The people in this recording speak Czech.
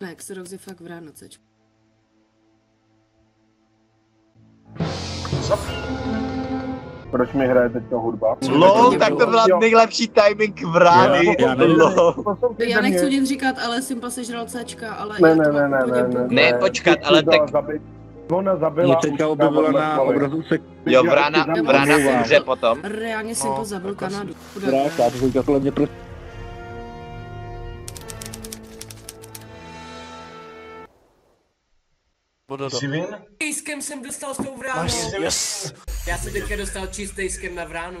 Ne, Xerox je fakt v ráno, cečku. Proč mi hraje teďka hudba? LOL, tak to byla Jo. nejlepší timing v rány. Já- já nechci nic říkat, ale Simpa sežral Cčka, ale Ne, ne, ne, ne, ne, ne. Ne, počkat, ale tak-. Ona zabila. Mě teďka objevila na svaly. obrazovce Jo, Já brána, ti dám brána v omlouvám. hře potom. Reálně Simpa No, zabil Kanadu. Dráka, to kolem mě prostě Bododo. Jsi vin? Čistejskem jsem dostal s tou vránou. Yes. Já jsem teďka dostal čistejskem na vránu.